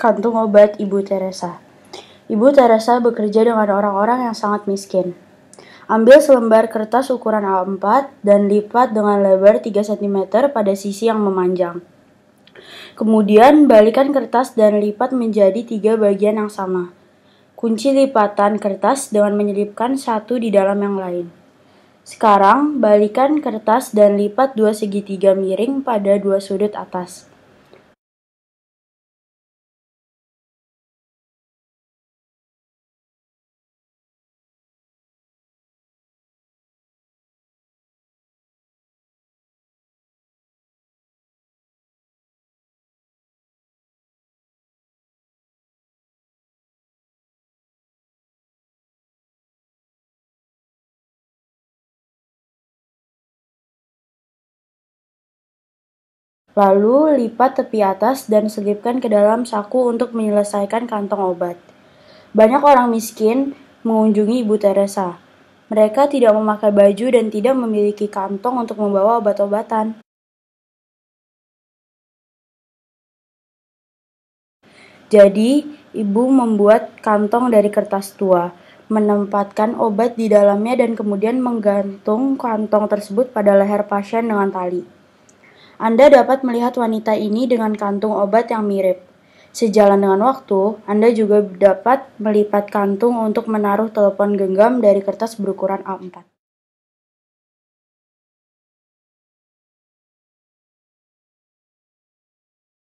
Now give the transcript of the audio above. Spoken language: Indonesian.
kantung obat Ibu Teresa. Ibu Teresa bekerja dengan orang-orang yang sangat miskin. Ambil selembar kertas ukuran A4 dan lipat dengan lebar 3 cm pada sisi yang memanjang. Kemudian balikan kertas dan lipat menjadi tiga bagian yang sama. Kunci lipatan kertas dengan menyelipkan satu di dalam yang lain. Sekarang, balikan kertas dan lipat dua segitiga miring pada dua sudut atas. Lalu lipat tepi atas dan selipkan ke dalam saku untuk menyelesaikan kantong obat. Banyak orang miskin mengunjungi Ibu Teresa. Mereka tidak memakai baju dan tidak memiliki kantong untuk membawa obat-obatan. Jadi, ibu membuat kantong dari kertas tua, menempatkan obat di dalamnya dan kemudian menggantung kantong tersebut pada leher pasien dengan tali. Anda dapat melihat wanita ini dengan kantung obat yang mirip. Sejalan dengan waktu, Anda juga dapat melipat kantung untuk menaruh telepon genggam dari kertas berukuran A4.